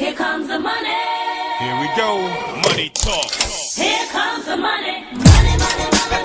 Here comes the money. Here we go. Money talk. Here comes the money. Money, money, money.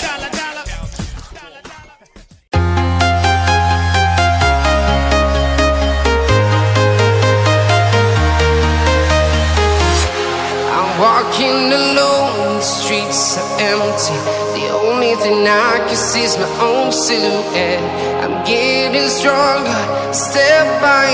Dollar, dollar. I'm walking alone, the streets are empty. The only thing I can see is my own silhouette. I'm getting stronger, step by